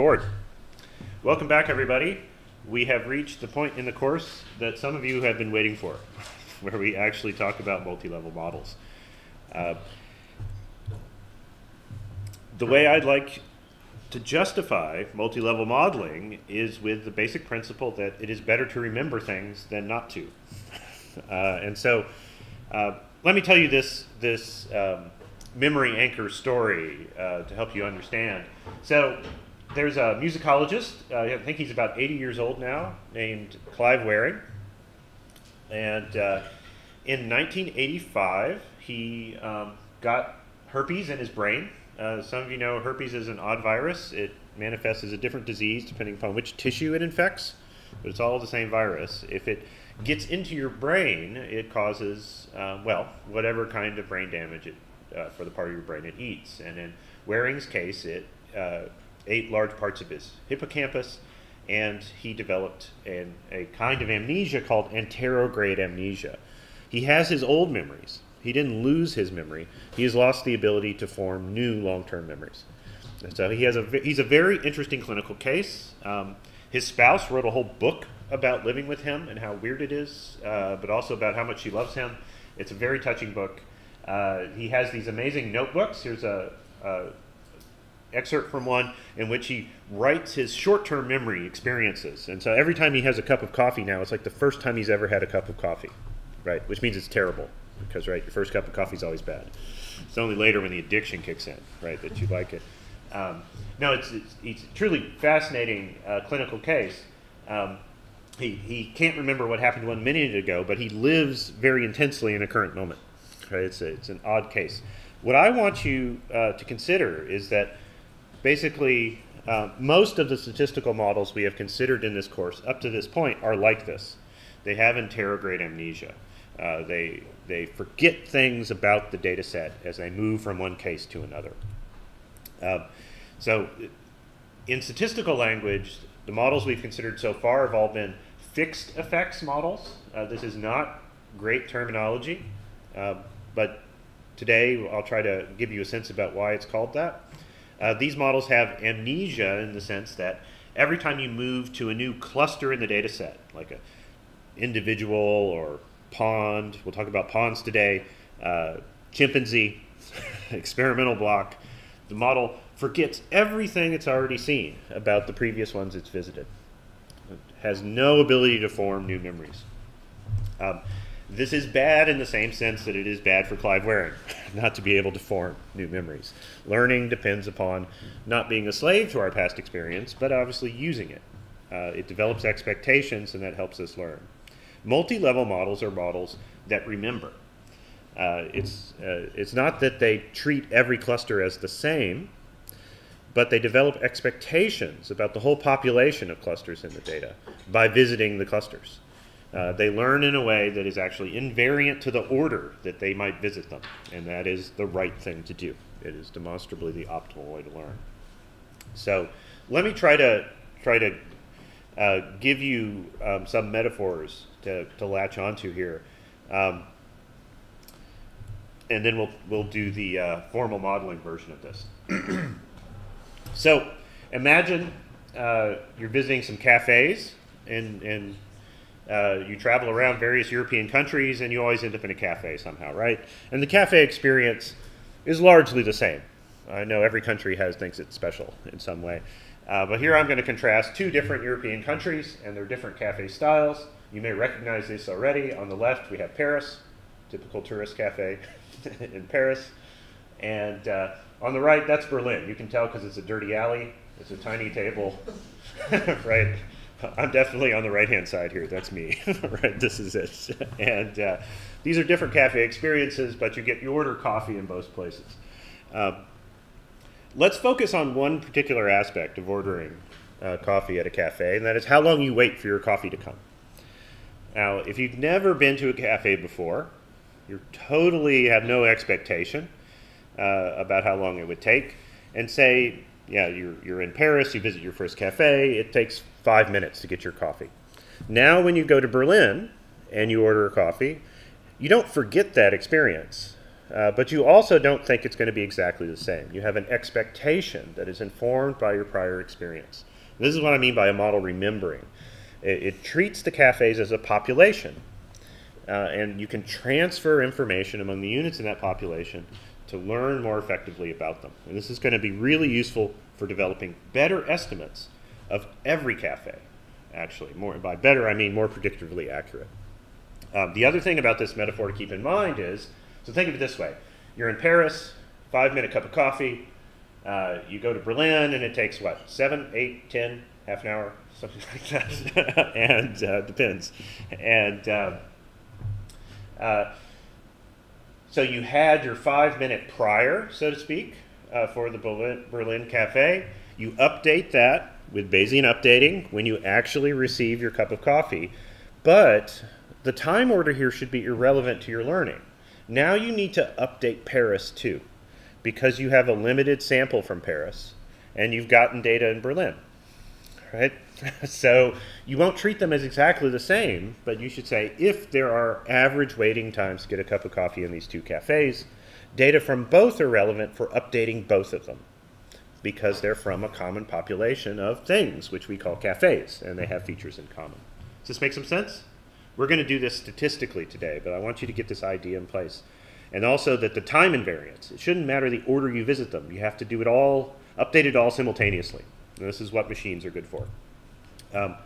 record. Welcome back, everybody. We have reached the point in the course that some of you have been waiting for, where we actually talk about multi-level models. Uh, the way I'd like to justify multi-level modeling is with the basic principle that it is better to remember things than not to. Uh, and so uh, let me tell you this, this um, memory anchor story uh, to help you understand. So there's a musicologist, uh, I think he's about 80 years old now, named Clive Wearing. And uh, in 1985, he um, got herpes in his brain. Uh, some of you know herpes is an odd virus. It manifests as a different disease depending upon which tissue it infects, but it's all the same virus. If it gets into your brain, it causes, uh, well, whatever kind of brain damage it uh, for the part of your brain it eats. And in Wearing's case, it uh, ate large parts of his hippocampus, and he developed an, a kind of amnesia called anterograde amnesia. He has his old memories. He didn't lose his memory. He has lost the ability to form new long-term memories. And so he has a he's a very interesting clinical case. Um, his spouse wrote a whole book about living with him and how weird it is, uh, but also about how much she loves him. It's a very touching book. Uh, he has these amazing notebooks. Here's a, a, excerpt from one in which he writes his short-term memory experiences. And so every time he has a cup of coffee now, it's like the first time he's ever had a cup of coffee, right? Which means it's terrible because, right, your first cup of coffee is always bad. It's only later when the addiction kicks in, right, that you like it. Um, no, it's, it's, it's, a truly fascinating uh, clinical case. Um, he, he can't remember what happened one minute ago, but he lives very intensely in a current moment. Right? It's, a, it's an odd case. What I want you uh, to consider is that basically uh, most of the statistical models we have considered in this course up to this point are like this. They have anterograde amnesia. Uh, they, they forget things about the data set as they move from one case to another. Uh, so in statistical language, the models we've considered so far have all been fixed effects models. Uh, this is not great terminology, uh, but today I'll try to give you a sense about why it's called that. Uh, these models have amnesia in the sense that every time you move to a new cluster in the data set, like a individual or pond, we'll talk about ponds today, uh, chimpanzee, experimental block, the model forgets everything it's already seen about the previous ones it's visited. It has no ability to form new memories. Um, this is bad in the same sense that it is bad for Clive Wearing, not to be able to form new memories. Learning depends upon not being a slave to our past experience, but obviously using it. Uh, it develops expectations, and that helps us learn. Multi-level models are models that remember. Uh, it's, uh, it's not that they treat every cluster as the same, but they develop expectations about the whole population of clusters in the data by visiting the clusters. Uh, they learn in a way that is actually invariant to the order that they might visit them, and that is the right thing to do. It is demonstrably the optimal way to learn. So let me try to try to uh, give you um, some metaphors to, to latch onto here, um, and then we'll we'll do the uh, formal modeling version of this. so imagine uh, you're visiting some cafes in in uh, you travel around various European countries and you always end up in a cafe somehow, right? And the cafe experience is largely the same. I know every country has thinks it's special in some way. Uh, but here I'm going to contrast two different European countries and their different cafe styles. You may recognize this already. On the left, we have Paris, typical tourist cafe in Paris. And uh, on the right, that's Berlin. You can tell because it's a dirty alley. It's a tiny table, right? I'm definitely on the right hand side here. That's me. right, this is it. And uh, these are different cafe experiences, but you get you order coffee in both places. Um, let's focus on one particular aspect of ordering uh, coffee at a cafe, and that is how long you wait for your coffee to come. Now, if you've never been to a cafe before, you totally have no expectation uh, about how long it would take, and say, yeah, you're, you're in Paris, you visit your first cafe, it takes five minutes to get your coffee. Now, when you go to Berlin and you order a coffee, you don't forget that experience. uh, but you also don't think it's going to be exactly the same. You have an expectation that is informed by your prior experience. This is what I mean by a model remembering. It, it treats the cafes as a population, uh, and you can transfer information among the units in that population to learn more effectively about them. And this is going to be really useful for developing better estimates of every cafe, actually. More by better, I mean more predictively accurate. Um, the other thing about this metaphor to keep in mind is, so think of it this way. You're in Paris, five minute cup of coffee, uh, you go to Berlin and it takes what, seven, eight, ten, half an hour, something like that, and uh, depends. And uh, uh, so you had your five minute prior, so to speak, uh, for the Berlin, Berlin Cafe. You update that with Bayesian updating when you actually receive your cup of coffee. But the time order here should be irrelevant to your learning. Now you need to update Paris too, because you have a limited sample from Paris and you've gotten data in Berlin, right? so you won't treat them as exactly the same, but you should say if there are average waiting times to get a cup of coffee in these two cafes, data from both are relevant for updating both of them because they're from a common population of things, which we call cafes, and they have features in common. Does this make some sense? We're going to do this statistically today, but I want you to get this idea in place. And also that the time invariance, it shouldn't matter the order you visit them. You have to do it all, update it all simultaneously. And this is what machines are good for. Um,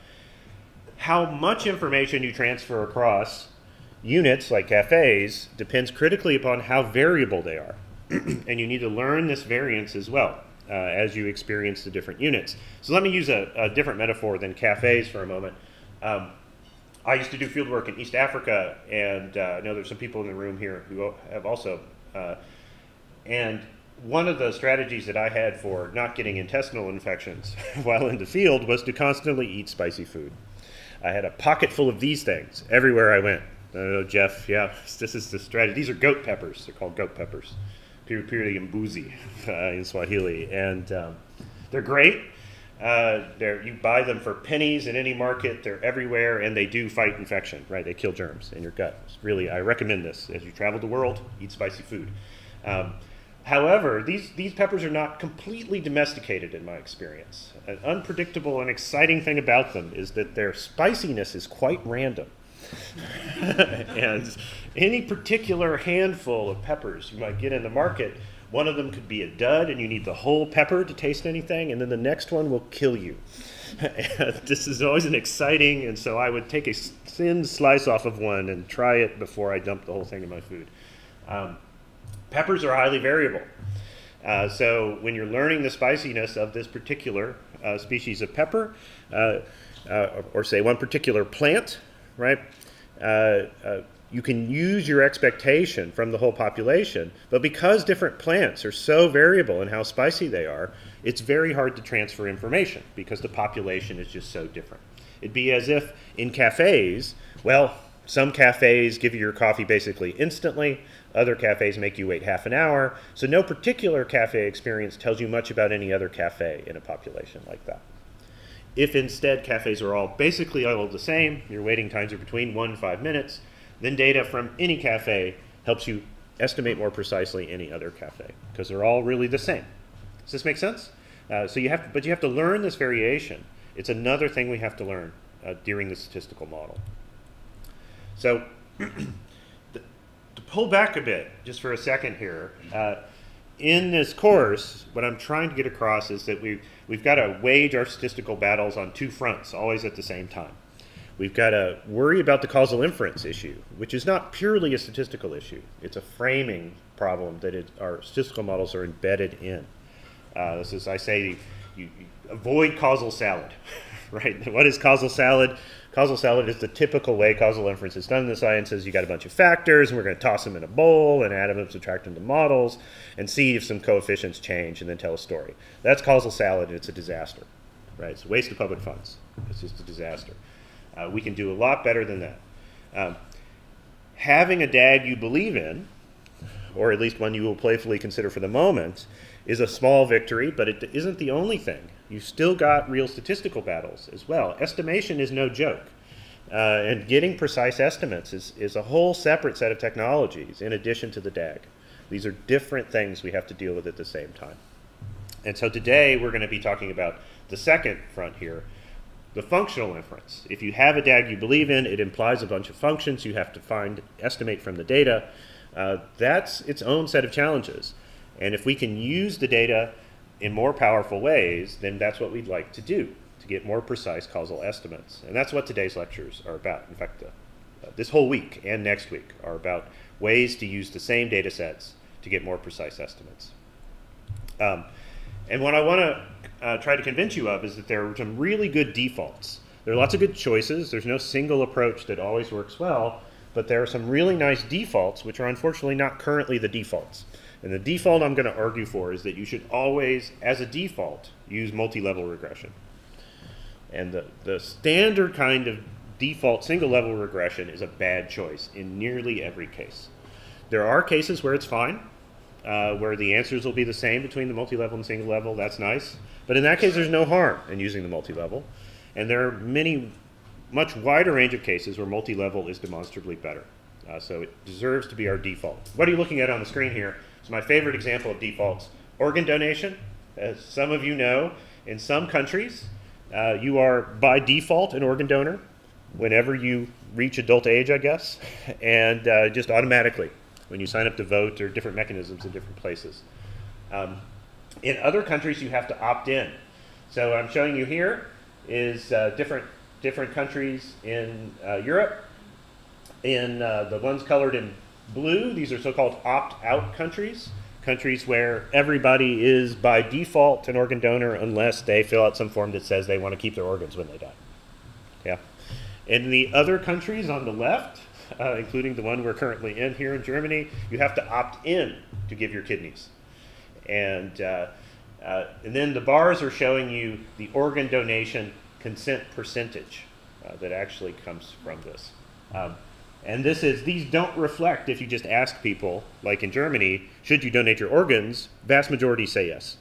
how much information you transfer across units like cafes depends critically upon how variable they are. and you need to learn this variance as well uh, as you experience the different units. So let me use a, a different metaphor than cafes for a moment. Um, I used to do field work in East Africa, and uh, I know there's some people in the room here who have also. Uh, and one of the strategies that I had for not getting intestinal infections while in the field was to constantly eat spicy food. I had a pocket full of these things everywhere I went. I know, Jeff, yeah, this is the strategy. These are goat peppers. They're called goat peppers. Pilipili mbuzi uh, in Swahili. And um, they're great. Uh, they're, you buy them for pennies in any market. They're everywhere, and they do fight infection, right? They kill germs in your gut. It's really, I recommend this. As you travel the world, eat spicy food. Um, However, these, these peppers are not completely domesticated in my experience. An unpredictable and exciting thing about them is that their spiciness is quite random. and any particular handful of peppers you might get in the market, one of them could be a dud and you need the whole pepper to taste anything, and then the next one will kill you. this is always an exciting, and so I would take a thin slice off of one and try it before I dump the whole thing in my food. Um, peppers are highly variable. Uh, so when you're learning the spiciness of this particular uh, species of pepper, uh, uh or say one particular plant, right, Uh, uh, you can use your expectation from the whole population. But because different plants are so variable in how spicy they are, it's very hard to transfer information because the population is just so different. It'd be as if in cafes, well, some cafes give you your coffee basically instantly. Other cafes make you wait half an hour. So no particular cafe experience tells you much about any other cafe in a population like that. If instead cafes are all basically all the same, your waiting times are between one and five minutes, then data from any cafe helps you estimate more precisely any other cafe because they're all really the same. Does this make sense? Uh, so you have, to, but you have to learn this variation. It's another thing we have to learn uh, during the statistical model. So to pull back a bit, just for a second here, uh, in this course, what I'm trying to get across is that we've, we've got to wage our statistical battles on two fronts, always at the same time. We've got to worry about the causal inference issue, which is not purely a statistical issue. It's a framing problem that it, our statistical models are embedded in. Uh, this is, I say, you, you avoid causal salad, right? What is causal salad? Causal salad is the typical way causal inference is done in the sciences. You got a bunch of factors, and we're going to toss them in a bowl and add them and subtract them to models and see if some coefficients change and then tell a story. That's causal salad, and it's a disaster, right? It's a waste of public funds. It's just a disaster. Uh, we can do a lot better than that. Um, having a DAG you believe in, or at least one you will playfully consider for the moment, is a small victory, but it isn't the only thing. You still got real statistical battles as well. Estimation is no joke. Uh, and getting precise estimates is, is a whole separate set of technologies in addition to the DAG. These are different things we have to deal with at the same time. And so today we're going to be talking about the second front here, the functional inference. If you have a DAG you believe in, it implies a bunch of functions you have to find, estimate from the data. Uh, that's its own set of challenges. And if we can use the data in more powerful ways, then that's what we'd like to do, to get more precise causal estimates. And that's what today's lectures are about. In fact, uh, uh, this whole week and next week are about ways to use the same data sets to get more precise estimates. Um, and what I want to uh, try to convince you of is that there are some really good defaults. There are lots of good choices. There's no single approach that always works well, but there are some really nice defaults, which are unfortunately not currently the defaults. And the default I'm going to argue for is that you should always, as a default, use multi-level regression. And the, the standard kind of default single-level regression is a bad choice in nearly every case. There are cases where it's fine, uh, where the answers will be the same between the multi-level and single level. That's nice. But in that case, there's no harm in using the multi-level. And there are many, much wider range of cases where multi-level is demonstrably better. Uh, so it deserves to be our default. What are you looking at on the screen here? It's my favorite example of defaults. Organ donation. As some of you know, in some countries, uh, you are by default an organ donor whenever you reach adult age, I guess, and uh, just automatically when you sign up to vote or different mechanisms in different places. Um, in other countries, you have to opt in. So what I'm showing you here is uh, different different countries in uh, Europe. In uh, the ones colored in blue, these are so-called opt-out countries, countries where everybody is by default an organ donor unless they fill out some form that says they want to keep their organs when they die. Yeah. In the other countries on the left, uh, including the one we're currently in here in Germany, you have to opt in to give your kidneys. And, uh, uh, and then the bars are showing you the organ donation consent percentage uh, that actually comes from this. Um, and this is, these don't reflect if you just ask people, like in Germany, should you donate your organs? Vast majority say yes.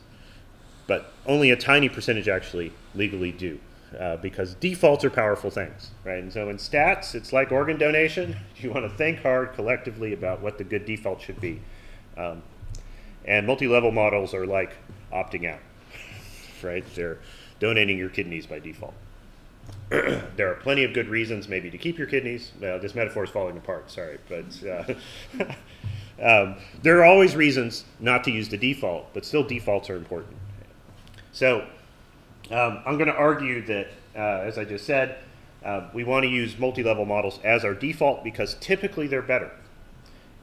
But only a tiny percentage actually legally do uh, because defaults are powerful things, right? And so in stats, it's like organ donation. You want to think hard collectively about what the good default should be. Um, and multi-level models are like opting out, right? They're donating your kidneys by default. there are plenty of good reasons maybe to keep your kidneys. Uh, this metaphor is falling apart, sorry. But uh, um, there are always reasons not to use the default, but still defaults are important. So um, I'm going to argue that, uh, as I just said, uh, we want to use multi-level models as our default because typically they're better.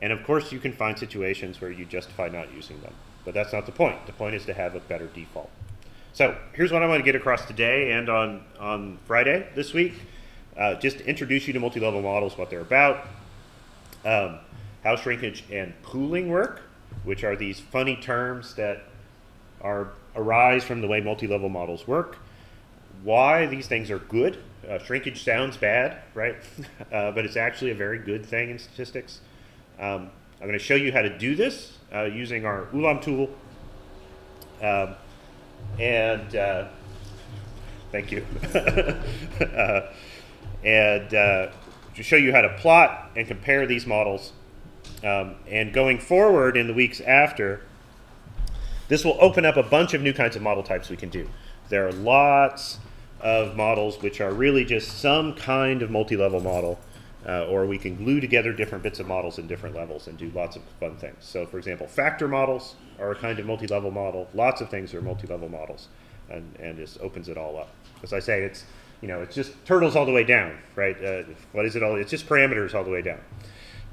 And of course, you can find situations where you justify not using them. But that's not the point. The point is to have a better default. So here's what I want to get across today and on, on Friday this week. Uh, just introduce you to multi-level models, what they're about, um, how shrinkage and pooling work, which are these funny terms that are arise from the way multi-level models work, why these things are good. Uh, shrinkage sounds bad, right? uh, but it's actually a very good thing in statistics. Um, I'm going to show you how to do this uh, using our Ulam tool. Um, and uh, thank you. Uh, and uh, to show you how to plot and compare these models. Um, and going forward in the weeks after, this will open up a bunch of new kinds of model types we can do. There are lots of models which are really just some kind of multi-level model, uh, or we can glue together different bits of models in different levels and do lots of fun things. So for example, factor models are a kind of multi-level model. Lots of things are multi-level models, and, and this opens it all up. As I say, it's, you know, it's just turtles all the way down, right? Uh, what is it all? It's just parameters all the way down.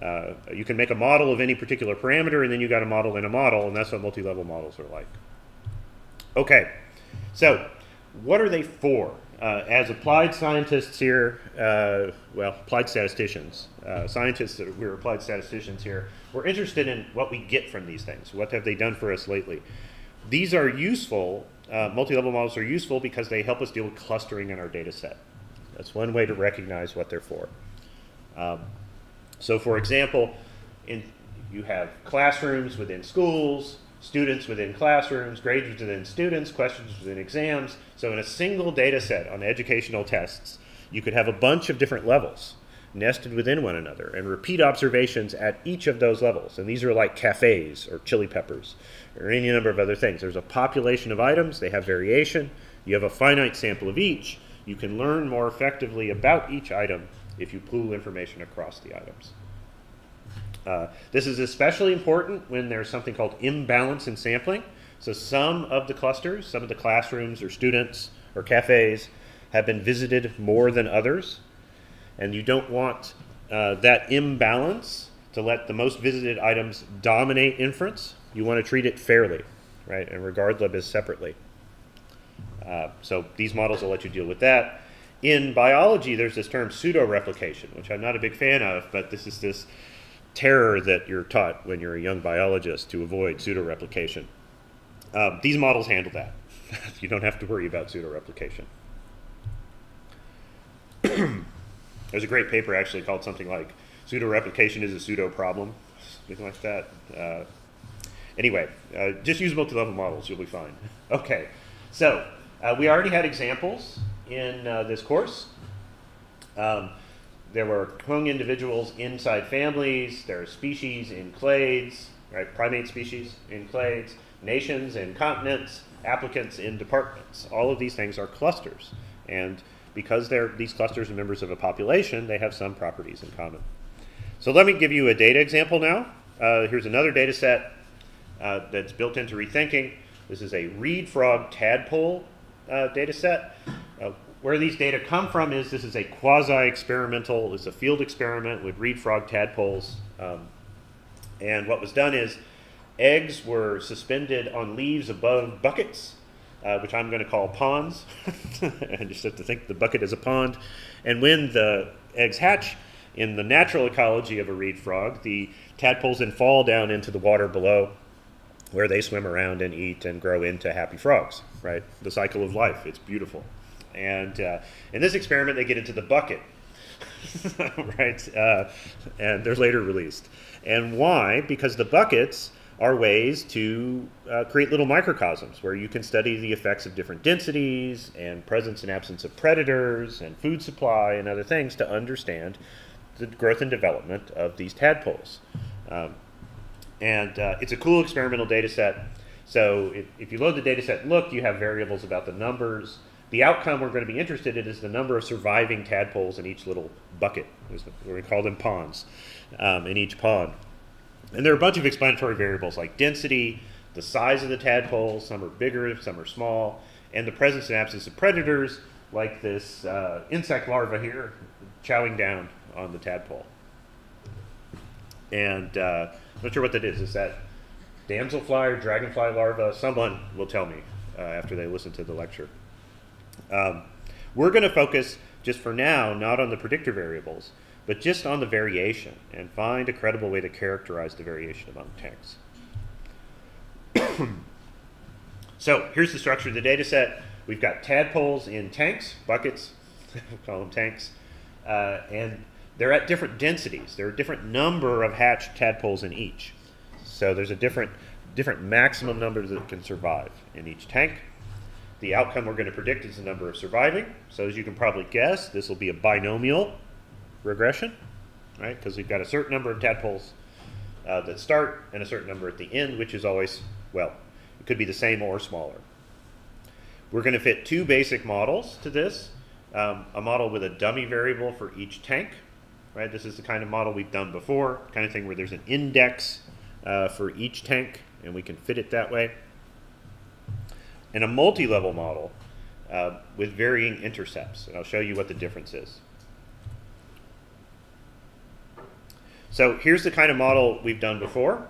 Uh, you can make a model of any particular parameter, and then you got a model in a model, and that's what multi-level models are like. Okay, so what are they for? Uh, as applied scientists here, uh, well, applied statisticians, uh, scientists, we're applied statisticians here, we're interested in what we get from these things. What have they done for us lately? These are useful, uh, multi-level models are useful because they help us deal with clustering in our data set. That's one way to recognize what they're for. Um, so for example, in, you have classrooms within schools, students within classrooms, grades within students, questions within exams. So in a single data set on educational tests, you could have a bunch of different levels. nested within one another and repeat observations at each of those levels. And these are like cafes or chili peppers or any number of other things. There's a population of items, they have variation. You have a finite sample of each. You can learn more effectively about each item if you pool information across the items. Uh, this is especially important when there's something called imbalance in sampling. So some of the clusters, some of the classrooms or students or cafes have been visited more than others. And you don't want uh, that imbalance to let the most visited items dominate inference. You want to treat it fairly, right, and regard libs separately. Uh, so these models will let you deal with that. In biology, there's this term pseudo-replication, which I'm not a big fan of, but this is this terror that you're taught when you're a young biologist to avoid pseudo-replication. Um, these models handle that. you don't have to worry about pseudo-replication. There's a great paper actually called something like pseudo-replication is a pseudo-problem, something like that. Uh, anyway, uh, just use multi-level models, you'll be fine. Okay, so uh, we already had examples in uh, this course. Um, there were Hung individuals inside families, there are species in clades, right, primate species in clades, nations in continents, applicants in departments. All of these things are clusters. And because they're, these clusters are members of a population, they have some properties in common. So let me give you a data example now. Uh, here's another data set uh, that's built into rethinking. This is a reed frog tadpole uh, data set. Where these data come from is this is a quasi-experimental, it's a field experiment with reed frog tadpoles. Um, and what was done is eggs were suspended on leaves above buckets, uh, which I'm going to call ponds. I just have to think the bucket is a pond. And when the eggs hatch, in the natural ecology of a reed frog, the tadpoles then fall down into the water below where they swim around and eat and grow into happy frogs, right? The cycle of life, it's beautiful. And uh, in this experiment, they get into the bucket, right? Uh, and they're later released. And why? Because the buckets are ways to uh, create little microcosms where you can study the effects of different densities and presence and absence of predators and food supply and other things to understand the growth and development of these tadpoles. Um, and uh, it's a cool experimental data set. So if, if you load the data set, look, you have variables about the numbers the outcome we're going to be interested in is the number of surviving tadpoles in each little bucket. We're going to call them ponds um, in each pond. And there are a bunch of explanatory variables like density, the size of the tadpoles, some are bigger, some are small, and the presence and absence of predators like this uh, insect larva here chowing down on the tadpole. And uh, I'm not sure what that is. Is that damselfly or dragonfly larva? Someone will tell me uh, after they listen to the lecture. Um, we're going to focus just for now not on the predictor variables, but just on the variation and find a credible way to characterize the variation among tanks. so here's the structure of the data set. We've got tadpoles in tanks, buckets, call them tanks, uh, and they're at different densities. There are a different number of hatched tadpoles in each. So there's a different, different maximum number that can survive in each tank. The outcome we're going to predict is the number of surviving. So as you can probably guess, this will be a binomial regression, right? Because we've got a certain number of tadpoles uh, that start and a certain number at the end, which is always, well, it could be the same or smaller. We're going to fit two basic models to this. Um, a model with a dummy variable for each tank, right? This is the kind of model we've done before, kind of thing where there's an index uh, for each tank, and we can fit it that way and a multi-level model uh, with varying intercepts. And I'll show you what the difference is. So here's the kind of model we've done before.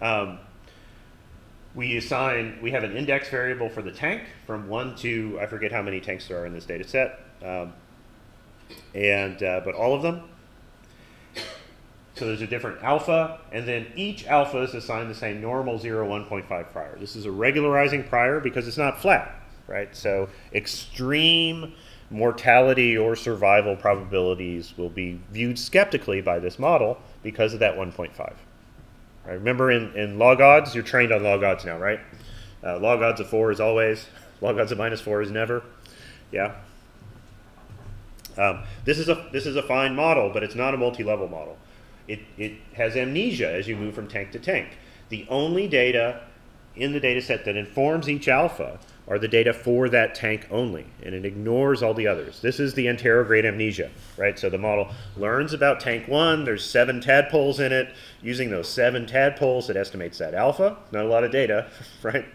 Um, we assign, we have an index variable for the tank from one to, I forget how many tanks there are in this data set, um, and, uh, but all of them. So there's a different alpha, and then each alpha is assigned the same normal 0, 1.5 prior. This is a regularizing prior because it's not flat, right? So extreme mortality or survival probabilities will be viewed skeptically by this model because of that 1.5. Right? Remember in, in log odds, you're trained on log odds now, right? Uh, log odds of 4 is always, log odds of minus 4 is never. Yeah. Um, this is a this is a fine model, but it's not a multi-level model. It it has amnesia as you move from tank to tank. The only data in the data set that informs each alpha are the data for that tank only, and it ignores all the others. This is the anterograde amnesia, right? So the model learns about tank one, there's seven tadpoles in it. Using those seven tadpoles, it estimates that alpha, not a lot of data, right?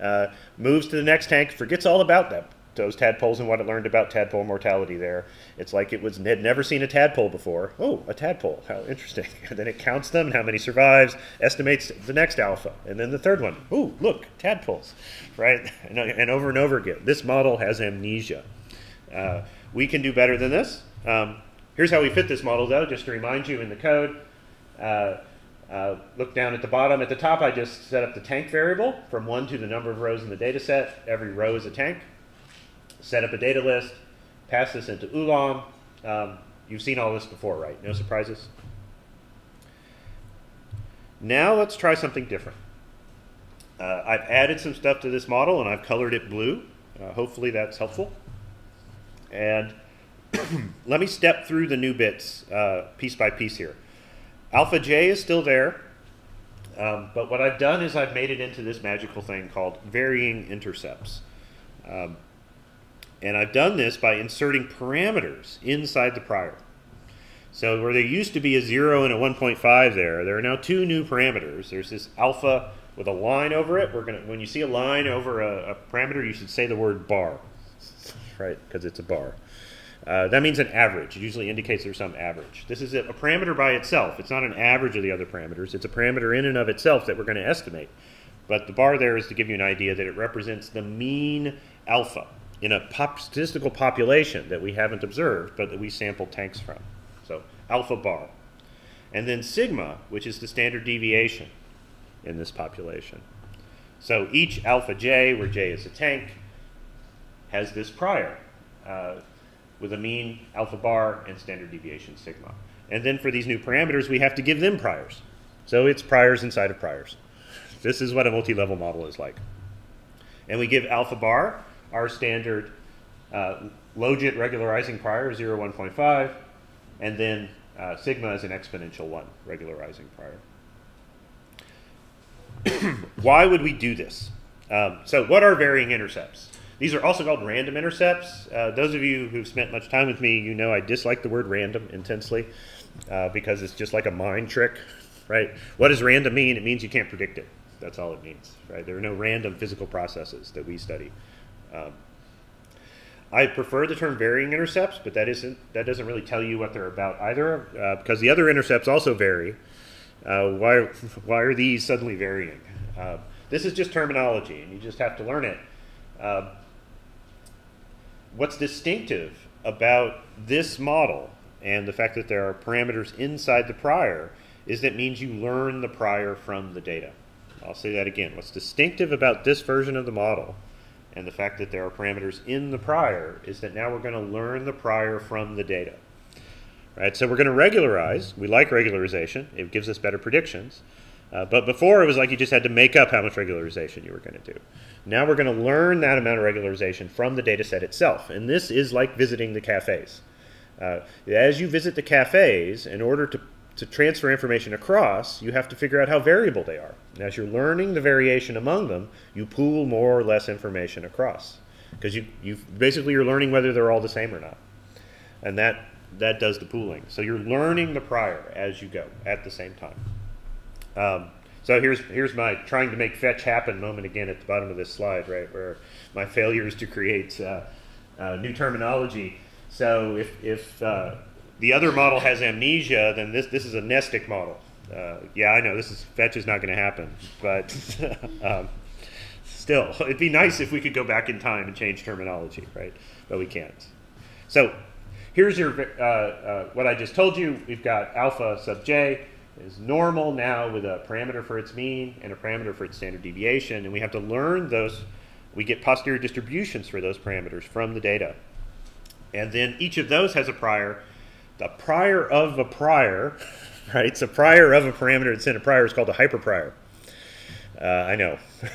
Uh, moves to the next tank, forgets all about that, those tadpoles and what it learned about tadpole mortality there. It's like it was had never seen a tadpole before. Oh, a tadpole, how interesting. And then it counts them, and how many survives, estimates the next alpha, and then the third one. Oh, look, tadpoles, right? And, and, over and over again. This model has amnesia. Uh, we can do better than this. Um, here's how we fit this model, though, just to remind you in the code. Uh, uh, look down at the bottom. At the top, I just set up the tank variable from 1 to the number of rows in the data set. Every row is a tank set up a data list, pass this into Ulam. Um, you've seen all this before, right? No surprises? Now let's try something different. Uh, I've added some stuff to this model and I've colored it blue. Uh, hopefully that's helpful. And let me step through the new bits uh, piece by piece here. Alpha J is still there, um, but what I've done is I've made it into this magical thing called varying intercepts. Um, and I've done this by inserting parameters inside the prior. So where there used to be a 0 and a 1.5 there, there are now two new parameters. There's this alpha with a line over it. We're gonna, when you see a line over a, a parameter, you should say the word bar, right? Because it's a bar. Uh, that means an average. It usually indicates there's some average. This is a, a parameter by itself. It's not an average of the other parameters. It's a parameter in and of itself that we're going to estimate. But the bar there is to give you an idea that it represents the mean alpha in a pop statistical population that we haven't observed, but that we sampled tanks from. So alpha bar. And then sigma, which is the standard deviation in this population. So each alpha j, where j is a tank, has this prior uh, with a mean alpha bar and standard deviation sigma. And then for these new parameters, we have to give them priors. So it's priors inside of priors. This is what a multi-level model is like. And we give alpha bar our standard uh, logit regularizing prior, 0, 1.5, and then uh, sigma is an exponential 1 regularizing prior. Why would we do this? Um, so what are varying intercepts? These are also called random intercepts. Uh, those of you who've spent much time with me, you know I dislike the word random intensely uh, because it's just like a mind trick, right? What does random mean? It means you can't predict it. That's all it means, right? There are no random physical processes that we study. Um, I prefer the term varying intercepts, but that isn't that doesn't really tell you what they're about either, uh, because the other intercepts also vary. Uh, why why are these suddenly varying? Uh, this is just terminology, and you just have to learn it. Uh, what's distinctive about this model and the fact that there are parameters inside the prior is that means you learn the prior from the data. I'll say that again. What's distinctive about this version of the model and the fact that there are parameters in the prior is that now we're going to learn the prior from the data. Right, so we're going to regularize. We like regularization. It gives us better predictions. Uh, but before it was like you just had to make up how much regularization you were going to do. Now we're going to learn that amount of regularization from the data set itself. And this is like visiting the cafes. Uh, as you visit the cafes, in order to to transfer information across, you have to figure out how variable they are. And as you're learning the variation among them, you pool more or less information across. Because you, you basically you're learning whether they're all the same or not. And that, that does the pooling. So you're learning the prior as you go at the same time. Um, so here's, here's my trying to make fetch happen moment again at the bottom of this slide, right, where my failures to create uh, uh, new terminology. So if, if uh, the other model has amnesia, then this this is a mnestic model. Uh, yeah, I know this is fetch is not going to happen, but um, still, it'd be nice if we could go back in time and change terminology, right? But we can't. So here's your uh, uh, what I just told you. We've got alpha sub j is normal now with a parameter for its mean and a parameter for its standard deviation, and we have to learn those. We get posterior distributions for those parameters from the data, and then each of those has a prior the prior of a prior, right? A prior of a parameter that's in a prior is called a hyperprior. Uh, I know.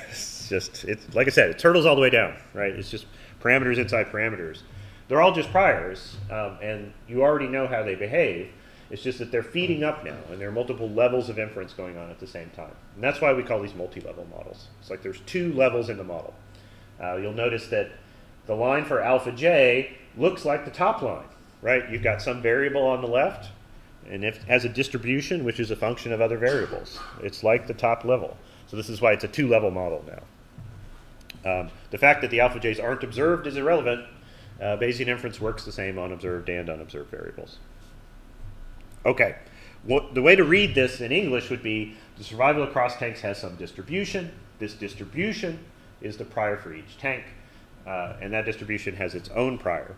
It's just, it's like I said, it turtles all the way down, right? It's just parameters inside parameters. they're all just priors, um, and you already know how they behave. It's just that they're feeding up now, and there are multiple levels of inference going on at the same time. And that's why we call these multi-level models. It's like there's two levels in the model. Uh, you'll notice that the line for alpha j looks like the top line, right? You've got some variable on the left, and it has a distribution, which is a function of other variables. It's like the top level. So this is why it's a two-level model now. Um, the fact that the alpha j's aren't observed is irrelevant. Uh, Bayesian inference works the same on observed and unobserved variables. Okay, the way to read this in English would be the survival across tanks has some distribution. This distribution is the prior for each tank, uh, and that distribution has its own prior,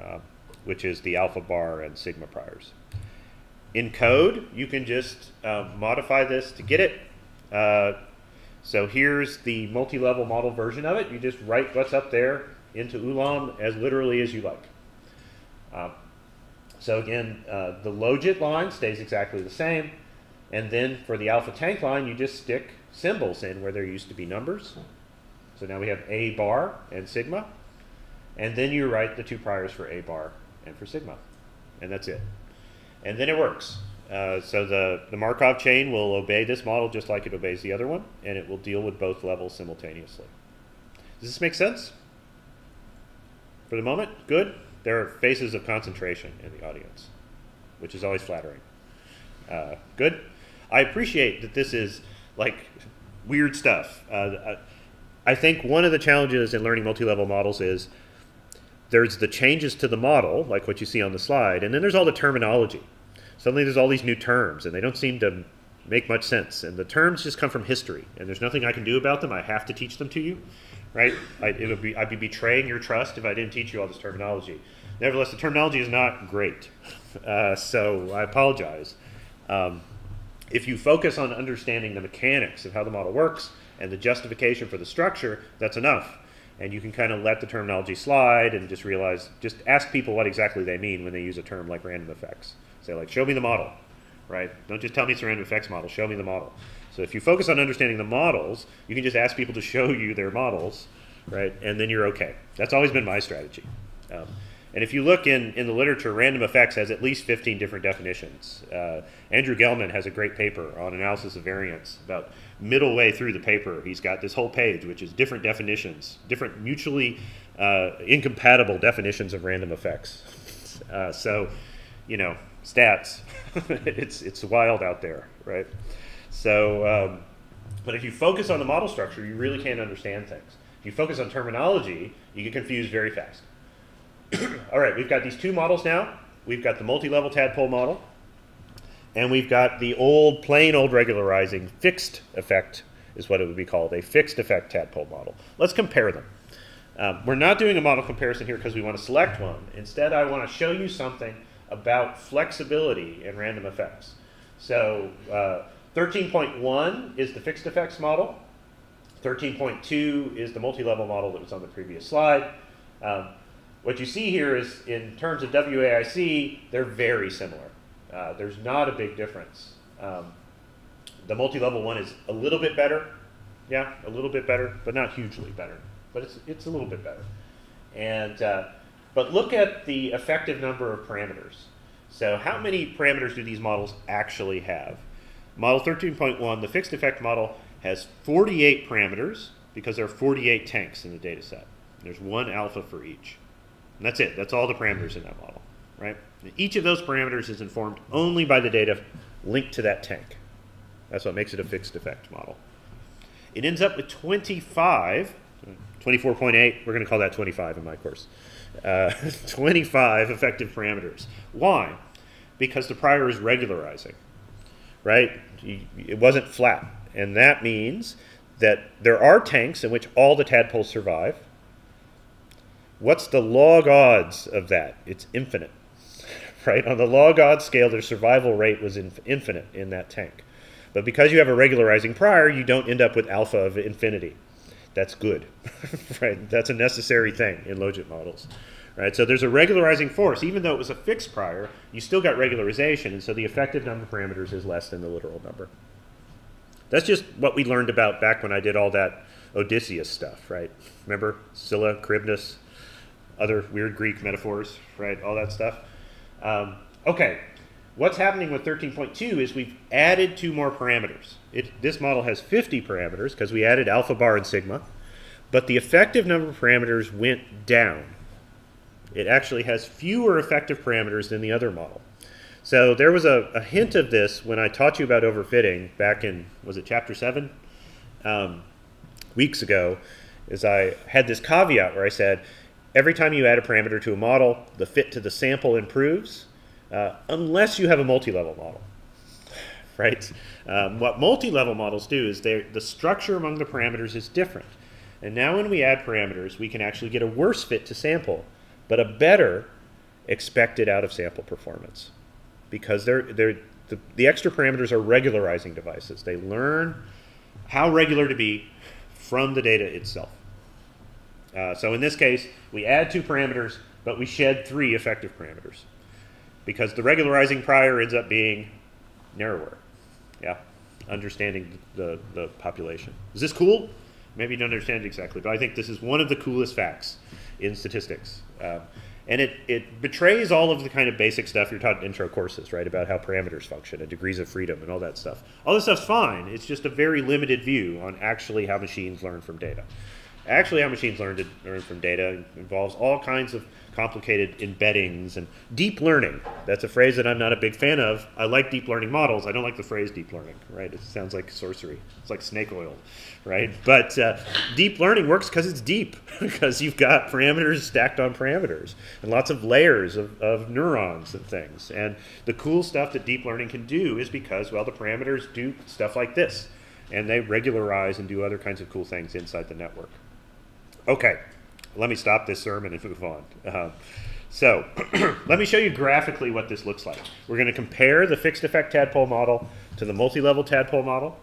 uh, which is the alpha bar and sigma priors. In code, you can just uh, modify this to get it. Uh, so here's the multi-level model version of it. You just write what's up there into Ulam as literally as you like. Uh, so again, uh, the logit line stays exactly the same. And then for the alpha tank line, you just stick symbols in where there used to be numbers. So now we have A bar and sigma. And then you write the two priors for A bar and for sigma. And that's it. And then it works. Uh, so the, the Markov chain will obey this model just like it obeys the other one, and it will deal with both levels simultaneously. Does this make sense? For the moment, good? There are faces of concentration in the audience, which is always flattering. Uh, good? I appreciate that this is like weird stuff. Uh, I think one of the challenges in learning multi-level models is there's the changes to the model, like what you see on the slide, and then there's all the terminology. Suddenly there's all these new terms, and they don't seem to make much sense. And the terms just come from history, and there's nothing I can do about them. I have to teach them to you right? I, would be, I'd be betraying your trust if I didn't teach you all this terminology. Nevertheless, the terminology is not great, uh, so I apologize. Um, if you focus on understanding the mechanics of how the model works and the justification for the structure, that's enough. And you can kind of let the terminology slide and just realize, just ask people what exactly they mean when they use a term like random effects. Say like, show me the model, right? Don't just tell me it's a random effects model, show me the model. So if you focus on understanding the models, you can just ask people to show you their models, right? And then you're okay. That's always been my strategy. Um, and if you look in, in the literature, random effects has at least 15 different definitions. Uh, Andrew Gelman has a great paper on analysis of variance. About middle way through the paper, he's got this whole page, which is different definitions, different mutually uh, incompatible definitions of random effects. Uh, so, you know, stats, it's, it's wild out there, right? So, um, but if you focus on the model structure, you really can't understand things. If you focus on terminology, you get confused very fast. All right, we've got these two models now. We've got the multi-level tadpole model, and we've got the old, plain old regularizing fixed effect is what it would be called, a fixed effect tadpole model. Let's compare them. Um, we're not doing a model comparison here because we want to select one. Instead, I want to show you something about flexibility in random effects. So uh, 13.1 is the fixed effects model. 13.2 is the multi-level model that was on the previous slide. Um, what you see here is, in terms of WAIC, they're very similar. Uh, there's not a big difference. Um, the multi-level one is a little bit better. Yeah, a little bit better, but not hugely better. But it's, it's a little bit better. And, uh, but look at the effective number of parameters. So how many parameters do these models actually have? Model 13.1, the fixed effect model, has 48 parameters because there are 48 tanks in the data set. There's one alpha for each. And that's it. That's all the parameters in that model, right? Each of those parameters is informed only by the data linked to that tank. That's what makes it a fixed effect model. It ends up with 25, 24.8, we're going to call that 25 in my course. Uh, 25 effective parameters. Why? Because the prior is regularizing right? It wasn't flat. And that means that there are tanks in which all the tadpoles survive. What's the log odds of that? It's infinite, right? On the log odds scale, their survival rate was infinite in that tank. But because you have a regularizing prior, you don't end up with alpha of infinity. That's good, right? That's a necessary thing in logit models. Right? So there's a regularizing force. Even though it was a fixed prior, you still got regularization, and so the effective number of parameters is less than the literal number. That's just what we learned about back when I did all that Odysseus stuff, right? Remember? Scylla, Charybdis, other weird Greek metaphors, right? All that stuff. Um, okay, what's happening with 13.2 is we've added two more parameters. It, this model has 50 parameters because we added alpha bar and sigma, but the effective number of parameters went down. It actually has fewer effective parameters than the other model. So there was a, a hint of this when I taught you about overfitting back in, was it chapter 7? Um, weeks ago, is I had this caveat where I said, every time you add a parameter to a model, the fit to the sample improves, uh, unless you have a multi-level model, right? Um, what multi-level models do is the structure among the parameters is different. And now when we add parameters, we can actually get a worse fit to sample, but a better expected out of sample performance because they're, they're, the, the extra parameters are regularizing devices. They learn how regular to be from the data itself. Uh, so in this case, we add two parameters, but we shed three effective parameters because the regularizing prior ends up being narrower. Yeah, understanding the, the population. Is this cool? Maybe you don't understand it exactly, but I think this is one of the coolest facts in statistics. Um, and it, it betrays all of the kind of basic stuff you're taught in intro courses, right, about how parameters function and degrees of freedom and all that stuff. All this stuff's fine. It's just a very limited view on actually how machines learn from data. Actually, how machines learn to learn from data involves all kinds of complicated embeddings and deep learning. That's a phrase that I'm not a big fan of. I like deep learning models. I don't like the phrase deep learning, right? It sounds like sorcery. It's like snake oil, right? But uh, deep learning works because it's deep, because you've got parameters stacked on parameters and lots of layers of, of neurons and things. And the cool stuff that deep learning can do is because, well, the parameters do stuff like this. And they regularize and do other kinds of cool things inside the network. Okay, let me stop this sermon and move on. Uh, so let me show you graphically what this looks like. We're going to compare the fixed effect tadpole model to the multi-level tadpole model.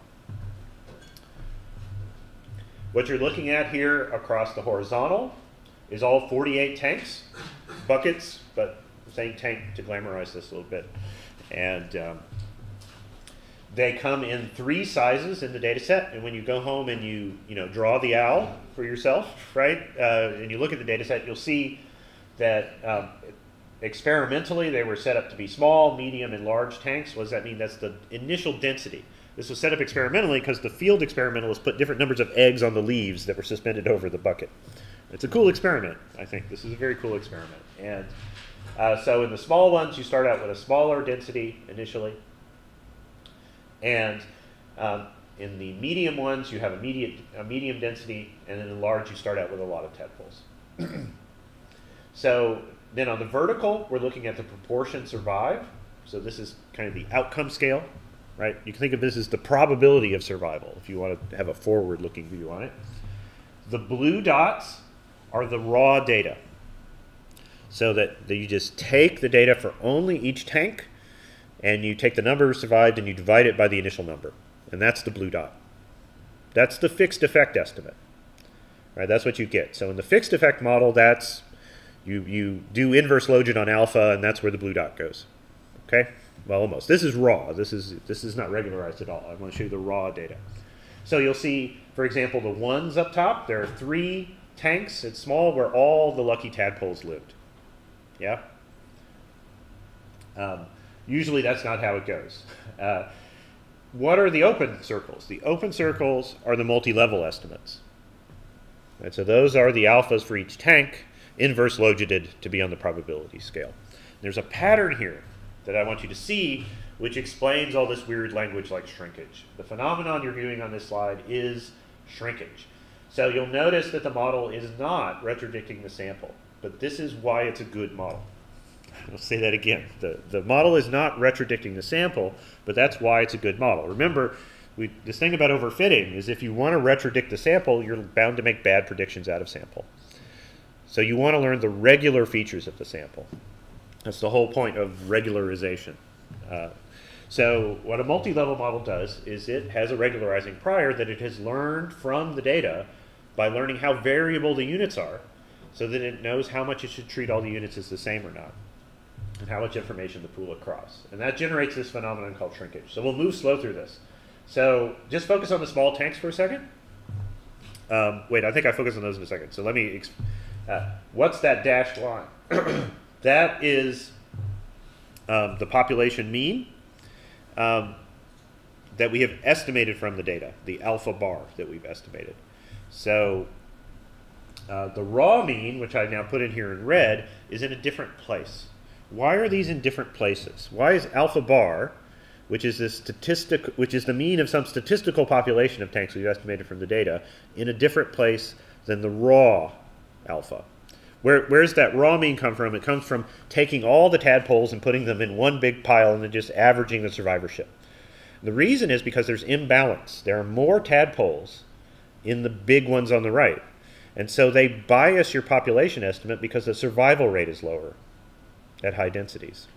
What you're looking at here across the horizontal is all 48 tanks, buckets, but I'm saying tank to glamorize this a little bit. And um, they come in three sizes in the data set, and when you go home and you, you know, draw the owl for yourself, right, uh, and you look at the data set, you'll see that um, experimentally they were set up to be small, medium, and large tanks. What does that mean? That's the initial density. This was set up experimentally because the field experimentalists put different numbers of eggs on the leaves that were suspended over the bucket. It's a cool experiment, I think. This is a very cool experiment. And uh, so in the small ones, you start out with a smaller density initially. And um, in the medium ones, you have a, medium, a medium density, and in the large, you start out with a lot of tadpoles. so then on the vertical, we're looking at the proportion survive. So this is kind of the outcome scale, right? You can think of this as the probability of survival if you want to have a forward-looking view on it. The blue dots are the raw data. So that, that you just take the data for only each tank and you take the number survived and you divide it by the initial number. And that's the blue dot. That's the fixed effect estimate. Right, that's what you get. So in the fixed effect model, that's you, you do inverse logit on alpha, and that's where the blue dot goes. Okay? Well, almost. This is raw. This is, this is not regularized at all. I want to show you the raw data. So you'll see, for example, the ones up top, there are three tanks. It's small where all the lucky tadpoles lived. Yeah? Um, Usually that's not how it goes. Uh, what are the open circles? The open circles are the multi-level estimates. Right, so those are the alphas for each tank, inverse logited to be on the probability scale. There's a pattern here that I want you to see which explains all this weird language like shrinkage. The phenomenon you're viewing on this slide is shrinkage. So you'll notice that the model is not retrodicting the sample, but this is why it's a good model. I'll say that again. The, the model is not retrodicting the sample, but that's why it's a good model. Remember, we, this thing about overfitting is if you want to retrodict the sample, you're bound to make bad predictions out of sample. So you want to learn the regular features of the sample. That's the whole point of regularization. Uh, so what a multi-level model does is it has a regularizing prior that it has learned from the data by learning how variable the units are so that it knows how much it should treat all the units as the same or not and how much information to pool across. And that generates this phenomenon called shrinkage. So we'll move slow through this. So just focus on the small tanks for a second. Um, wait, I think I focus on those in a second. So let me Uh, what's that dashed line? that is um, the population mean um, that we have estimated from the data, the alpha bar that we've estimated. So uh, the raw mean, which I now put in here in red, is in a different place. Why are these in different places? Why is alpha bar, which is the statistic, which is the mean of some statistical population of tanks we've estimated from the data, in a different place than the raw alpha? Where, where's that raw mean come from? It comes from taking all the tadpoles and putting them in one big pile and then just averaging the survivorship. The reason is because there's imbalance. There are more tadpoles in the big ones on the right. And so they bias your population estimate because the survival rate is lower at high densities.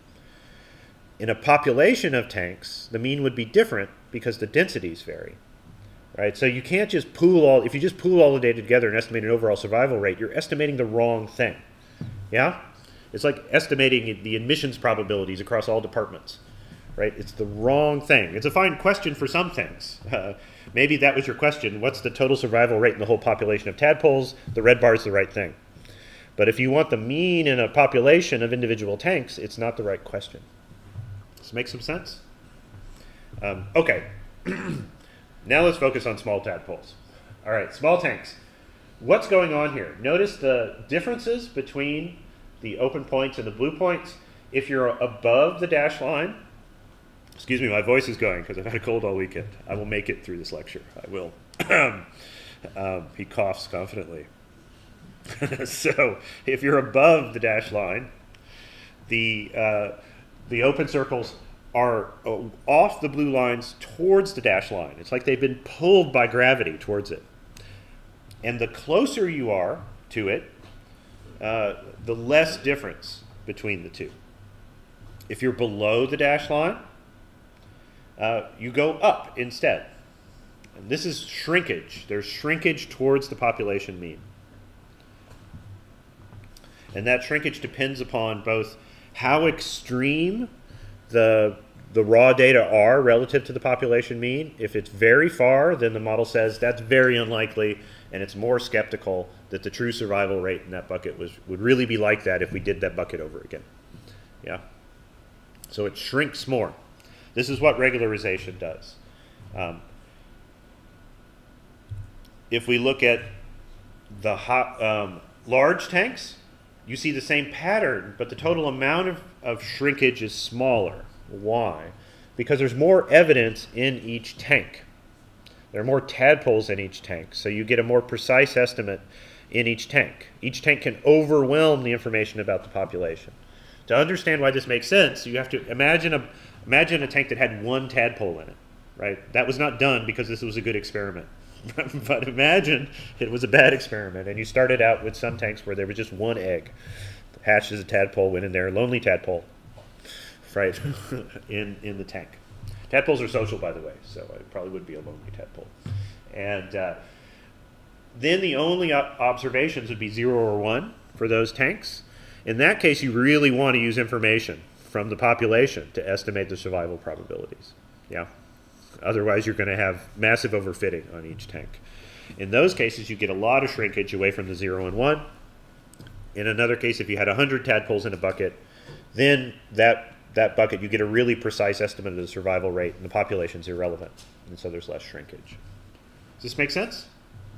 In a population of tanks, the mean would be different because the densities vary. Right? So you can't just pool all, if you just pool all the data together and estimate an overall survival rate, you're estimating the wrong thing. Yeah? It's like estimating the admissions probabilities across all departments. Right? It's the wrong thing. It's a fine question for some things. Uh, maybe that was your question. What's the total survival rate in the whole population of tadpoles? The red bar is the right thing. But if you want the mean in a population of individual tanks, it's not the right question. Does this make some sense? Um, okay. now let's focus on small tadpoles. All right, small tanks. What's going on here? Notice the differences between the open points and the blue points. If you're above the dash line, excuse me, my voice is going because I've had a cold all weekend. I will make it through this lecture. I will. um, he coughs confidently. so if you're above the dash line, the, uh, the open circles are uh, off the blue lines towards the dash line. It's like they've been pulled by gravity towards it. And the closer you are to it, uh, the less difference between the two. If you're below the dash line, uh, you go up instead. And this is shrinkage. There's shrinkage towards the population mean. And that shrinkage depends upon both how extreme the, the raw data are relative to the population mean. If it's very far, then the model says that's very unlikely, and it's more skeptical that the true survival rate in that bucket was, would really be like that if we did that bucket over again. Yeah? So it shrinks more. This is what regularization does. Um, if we look at the hot, um, large tanks, you see the same pattern, but the total amount of, of shrinkage is smaller. Why? Because there's more evidence in each tank. There are more tadpoles in each tank, so you get a more precise estimate in each tank. Each tank can overwhelm the information about the population. To understand why this makes sense, you have to imagine a, imagine a tank that had one tadpole in it, right? That was not done because this was a good experiment. but imagine it was a bad experiment, and you started out with some tanks where there was just one egg, hatched as a tadpole, went in there, lonely tadpole, right, in in the tank. Tadpoles are social, by the way, so it probably would be a lonely tadpole. And uh, then the only observations would be zero or one for those tanks. In that case, you really want to use information from the population to estimate the survival probabilities. Yeah. Otherwise, you're going to have massive overfitting on each tank. In those cases, you get a lot of shrinkage away from the 0 and 1. In another case, if you had 100 tadpoles in a bucket, then that, that bucket, you get a really precise estimate of the survival rate, and the population's irrelevant. And so there's less shrinkage. Does this make sense?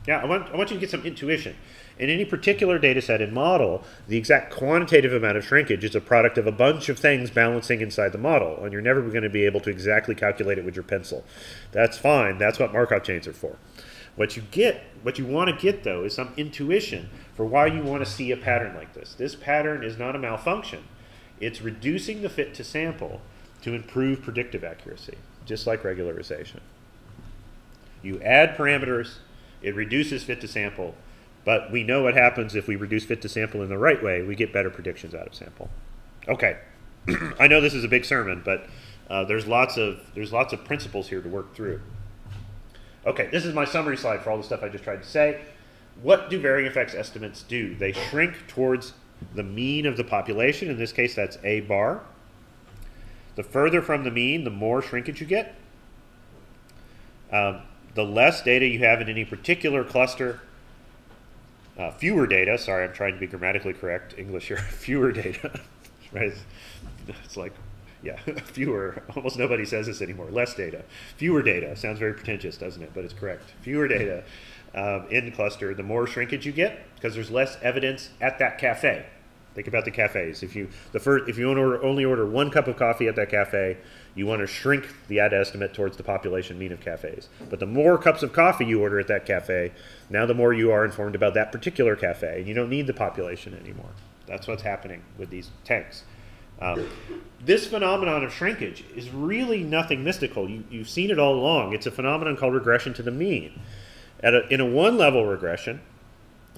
Yeah, I want, I want you to get some intuition. In any particular data set and model, the exact quantitative amount of shrinkage is a product of a bunch of things balancing inside the model, and you're never going to be able to exactly calculate it with your pencil. That's fine. That's what Markov chains are for. What you get, what you want to get though, is some intuition for why you want to see a pattern like this. This pattern is not a malfunction. It's reducing the fit to sample to improve predictive accuracy, just like regularization. You add parameters, it reduces fit to sample, but we know what happens if we reduce fit to sample in the right way. We get better predictions out of sample. Okay, I know this is a big sermon, but uh, there's lots of there's lots of principles here to work through. Okay, this is my summary slide for all the stuff I just tried to say. What do varying effects estimates do? They shrink towards the mean of the population. In this case, that's A bar. The further from the mean, the more shrinkage you get. Um, the less data you have in any particular cluster, Uh, fewer data, sorry, I'm trying to be grammatically correct English here. fewer data, right? It's like, yeah, fewer. Almost nobody says this anymore. Less data. Fewer data. Sounds very pretentious, doesn't it? But it's correct. Fewer data um, in cluster, the more shrinkage you get because there's less evidence at that cafe. Think about the cafes. If you the first, if you order, only order one cup of coffee at that cafe, you want to shrink the ad estimate towards the population mean of cafes. But the more cups of coffee you order at that cafe, now the more you are informed about that particular cafe, and you don't need the population anymore. That's what's happening with these tanks. Um, this phenomenon of shrinkage is really nothing mystical. You, you've seen it all along. It's a phenomenon called regression to the mean. A, in a one level regression,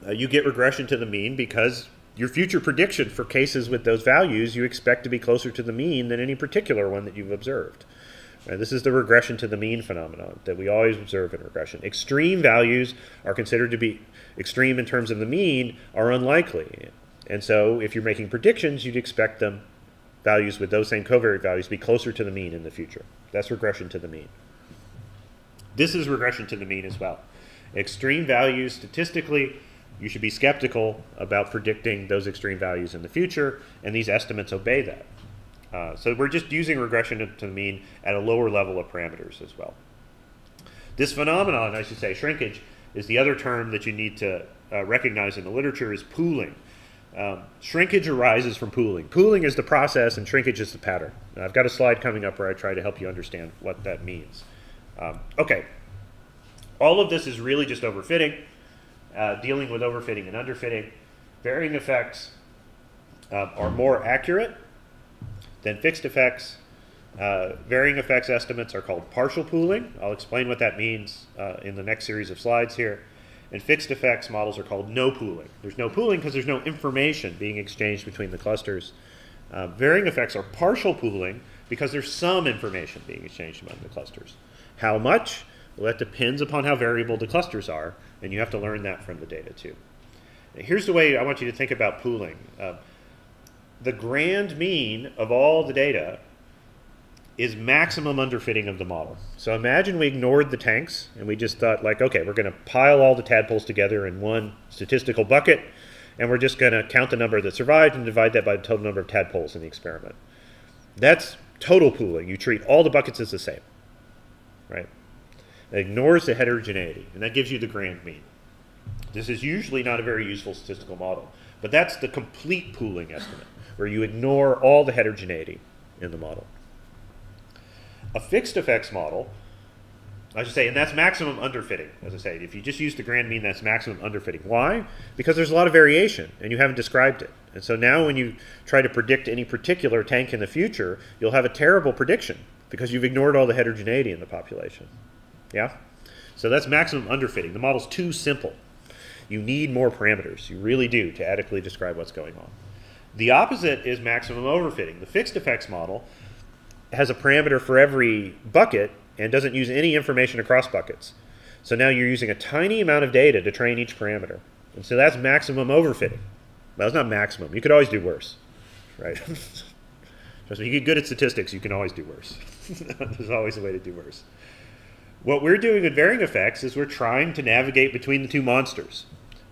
uh, you get regression to the mean because your future prediction for cases with those values you expect to be closer to the mean than any particular one that you've observed. Right, this is the regression to the mean phenomenon that we always observe in regression. Extreme values are considered to be extreme in terms of the mean are unlikely. And so if you're making predictions, you'd expect them values with those same covariate values to be closer to the mean in the future. That's regression to the mean. This is regression to the mean as well. Extreme values statistically, you should be skeptical about predicting those extreme values in the future, and these estimates obey that. Uh, so we're just using regression to the mean at a lower level of parameters as well. This phenomenon, I should say, shrinkage, is the other term that you need to uh, recognize in the literature is pooling. Um, shrinkage arises from pooling. Pooling is the process and shrinkage is the pattern. I've got a slide coming up where I try to help you understand what that means. Um, okay, all of this is really just overfitting, uh, dealing with overfitting and underfitting. Varying effects uh, are more accurate than fixed effects. Uh, varying effects estimates are called partial pooling. I'll explain what that means uh, in the next series of slides here. And fixed effects models are called no pooling. There's no pooling because there's no information being exchanged between the clusters. Uh, varying effects are partial pooling because there's some information being exchanged among the clusters. How much? Well, that depends upon how variable the clusters are, and you have to learn that from the data too. Here's the way I want you to think about pooling. Uh, the grand mean of all the data is maximum underfitting of the model. So imagine we ignored the tanks and we just thought like, okay, we're going to pile all the tadpoles together in one statistical bucket and we're just going to count the number that survived and divide that by the total number of tadpoles in the experiment. That's total pooling. You treat all the buckets as the same, right? Ignores the heterogeneity, and that gives you the grand mean. This is usually not a very useful statistical model, but that's the complete pooling estimate, where you ignore all the heterogeneity in the model. A fixed effects model, I should say, and that's maximum underfitting, as I say. If you just use the grand mean, that's maximum underfitting. Why? Because there's a lot of variation, and you haven't described it. And so now when you try to predict any particular tank in the future, you'll have a terrible prediction because you've ignored all the heterogeneity in the population. Yeah? So that's maximum underfitting. The model's too simple. You need more parameters. You really do to adequately describe what's going on. The opposite is maximum overfitting. The fixed effects model has a parameter for every bucket and doesn't use any information across buckets. So now you're using a tiny amount of data to train each parameter. And so that's maximum overfitting. Well, it's not maximum. You could always do worse, right? Trust me, you get good at statistics, you can always do worse. There's always a way to do worse. What we're doing with varying effects is we're trying to navigate between the two monsters,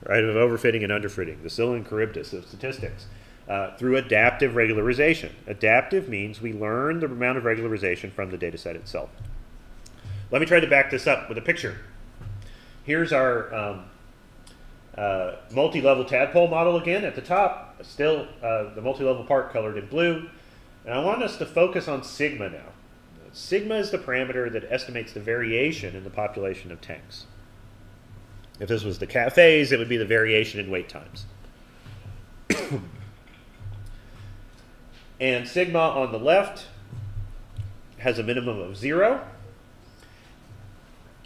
right, of overfitting and underfitting, the Scylla and Charybdis of statistics, uh, through adaptive regularization. Adaptive means we learn the amount of regularization from the data set itself. Let me try to back this up with a picture. Here's our um, uh, multi-level tadpole model again at the top, still uh, the multi-level part colored in blue. And I want us to focus on sigma now. Sigma is the parameter that estimates the variation in the population of tanks. If this was the cafes, it would be the variation in wait times. and sigma on the left has a minimum of zero.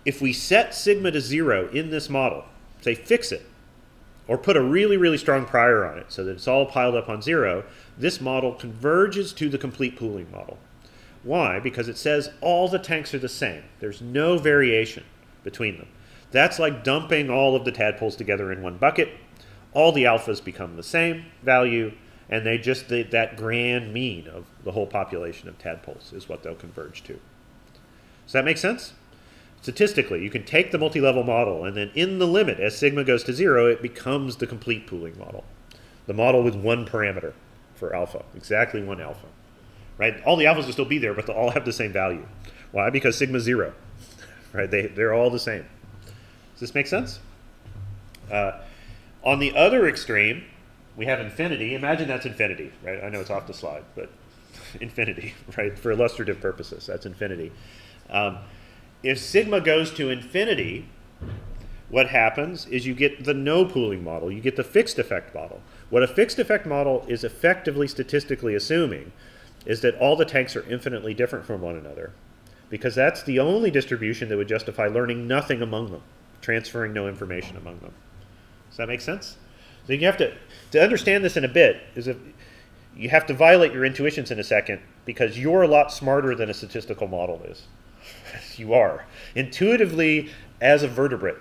If we set sigma to zero in this model, say fix it, or put a really, really strong prior on it so that it's all piled up on zero, this model converges to the complete pooling model. Why? Because it says all the tanks are the same. There's no variation between them. That's like dumping all of the tadpoles together in one bucket. All the alphas become the same value, and they just the, that grand mean of the whole population of tadpoles is what they'll converge to. Does that make sense? statistically, you can take the multi-level model and then in the limit, as sigma goes to zero, it becomes the complete pooling model. The model with one parameter for alpha, exactly one alpha. Right? All the alphas will still be there, but they'll all have the same value. Why? Because sigma zero. Right? They, they're all the same. Does this make sense? Uh, on the other extreme, we have infinity. Imagine that's infinity, right? I know it's off the slide, but infinity, right? For illustrative purposes, that's infinity. Um, if sigma goes to infinity, what happens is you get the no pooling model. You get the fixed effect model. What a fixed effect model is effectively statistically assuming is that all the tanks are infinitely different from one another because that's the only distribution that would justify learning nothing among them, transferring no information among them. Does that make sense? So you have to, to understand this in a bit, is if you have to violate your intuitions in a second because you're a lot smarter than a statistical model is. you are. Intuitively, as a vertebrate,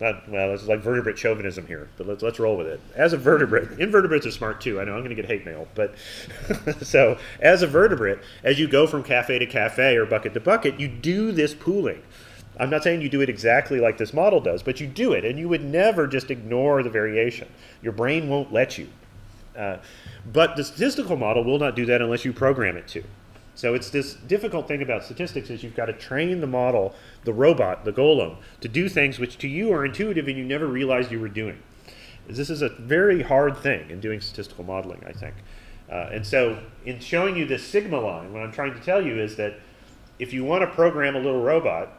not, well, it's like vertebrate chauvinism here, but let's, let's roll with it. As a vertebrate, invertebrates are smart too. I know I'm going to get hate mail, but so as a vertebrate, as you go from cafe to cafe or bucket to bucket, you do this pooling. I'm not saying you do it exactly like this model does, but you do it, and you would never just ignore the variation. Your brain won't let you. Uh, but the statistical model will not do that unless you program it to. So it's this difficult thing about statistics is you've got to train the model, the robot, the golem, to do things which to you are intuitive and you never realized you were doing. This is a very hard thing in doing statistical modeling, I think. Uh, and so in showing you this sigma line, what I'm trying to tell you is that if you want to program a little robot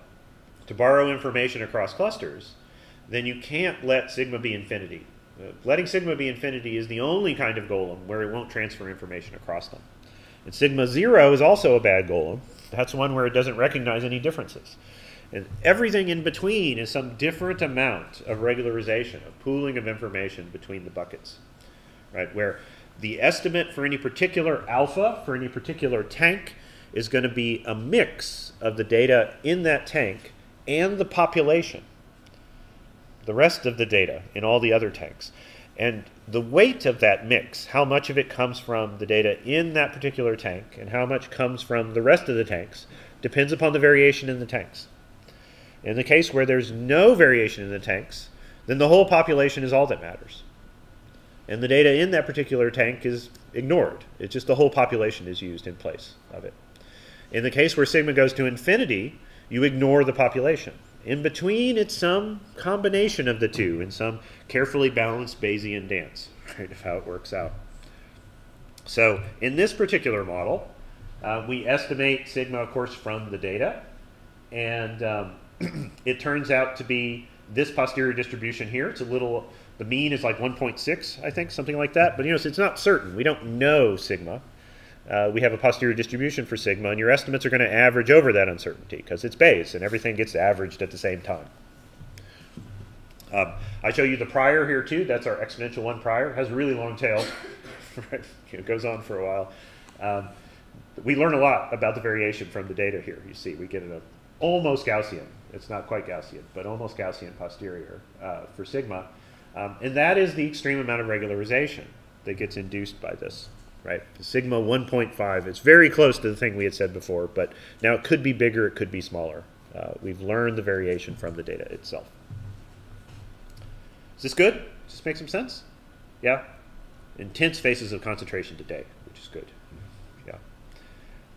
to borrow information across clusters, then you can't let sigma be infinity. Uh, letting sigma be infinity is the only kind of golem where it won't transfer information across them. And sigma 0 is also a bad golem. That's one where it doesn't recognize any differences. And everything in between is some different amount of regularization, of pooling of information between the buckets, right? Where the estimate for any particular alpha, for any particular tank, is going to be a mix of the data in that tank and the population, the rest of the data in all the other tanks. And the weight of that mix, how much of it comes from the data in that particular tank and how much comes from the rest of the tanks, depends upon the variation in the tanks. In the case where there's no variation in the tanks, then the whole population is all that matters. And the data in that particular tank is ignored. It's just the whole population is used in place of it. In the case where sigma goes to infinity, you ignore the population. In between, it's some combination of the two in some carefully balanced Bayesian dance, right, of how it works out. So in this particular model, uh, we estimate sigma, of course, from the data. And um, it turns out to be this posterior distribution here. It's a little, the mean is like 1.6, I think, something like that. But you know, it's not certain. We don't know sigma uh, we have a posterior distribution for sigma, and your estimates are going to average over that uncertainty because it's Bayes, and everything gets averaged at the same time. Um, I show you the prior here too. That's our exponential one prior. It has a really long tail. it goes on for a while. Um, we learn a lot about the variation from the data here. You see, we get an almost Gaussian. It's not quite Gaussian, but almost Gaussian posterior uh, for sigma. Um, and that is the extreme amount of regularization that gets induced by this right? Sigma 1.5 is very close to the thing we had said before, but now it could be bigger, it could be smaller. Uh, we've learned the variation from the data itself. Is this good? Does this make some sense? Yeah? Intense phases of concentration today, which is good. Yeah.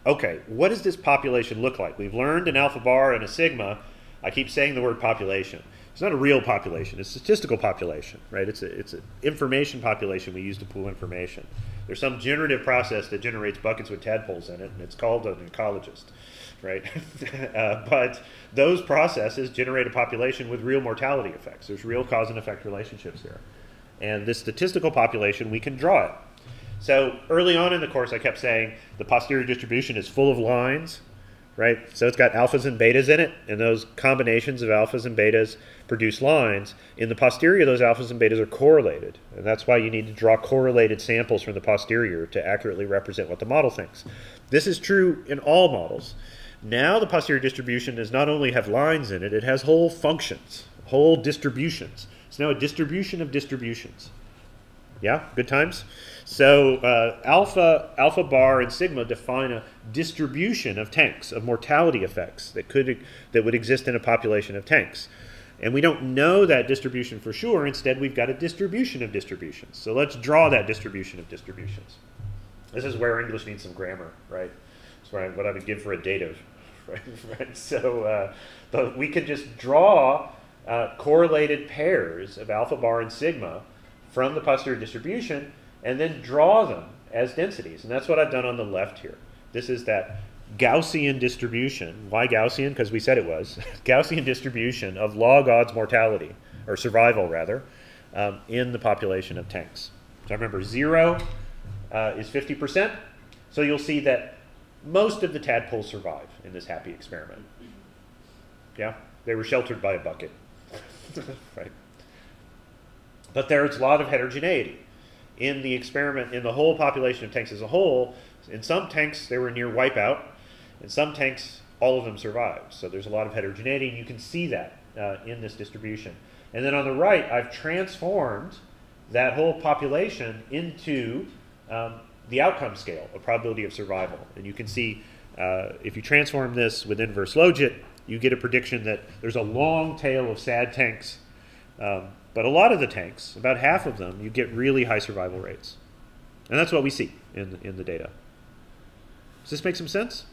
Okay, what does this population look like? We've learned an alpha bar and a sigma. I keep saying the word population. It's not a real population. It's a statistical population, right? It's a, it's an information population we use to pool information. There's some generative process that generates buckets with tadpoles in it, and it's called an ecologist, right? uh, but those processes generate a population with real mortality effects. There's real cause and effect relationships here. And this statistical population, we can draw it. So early on in the course, I kept saying the posterior distribution is full of lines, right? So it's got alphas and betas in it, and those combinations of alphas and betas produce lines. In the posterior, those alphas and betas are correlated, and that's why you need to draw correlated samples from the posterior to accurately represent what the model thinks. This is true in all models. Now the posterior distribution does not only have lines in it, it has whole functions, whole distributions. It's now a distribution of distributions. Yeah, good times? So uh, alpha, alpha bar, and sigma define a distribution of tanks, of mortality effects that could that would exist in a population of tanks. And we don't know that distribution for sure. Instead, we've got a distribution of distributions. So let's draw that distribution of distributions. This is where English needs some grammar, right? That's what I would give for a dative, right? right? So uh, we can just draw uh, correlated pairs of alpha bar and sigma from the posterior distribution and then draw them as densities. And that's what I've done on the left here. This is that Gaussian distribution. Why Gaussian? Because we said it was. Gaussian distribution of log odds mortality, or survival rather, um, in the population of tanks. So remember, zero uh, is 50%. So you'll see that most of the tadpoles survive in this happy experiment. Yeah? They were sheltered by a bucket. right? But there's a lot of heterogeneity in the experiment, in the whole population of tanks as a whole. In some tanks, they were near wipeout. In some tanks, all of them survived. So there's a lot of heterogeneity, and you can see that uh, in this distribution. And then on the right, I've transformed that whole population into um, the outcome scale, a probability of survival. And you can see uh, if you transform this with inverse logit, you get a prediction that there's a long tail of sad tanks. Um, but a lot of the tanks, about half of them, you get really high survival rates. And that's what we see in, in the data. Does this make some sense?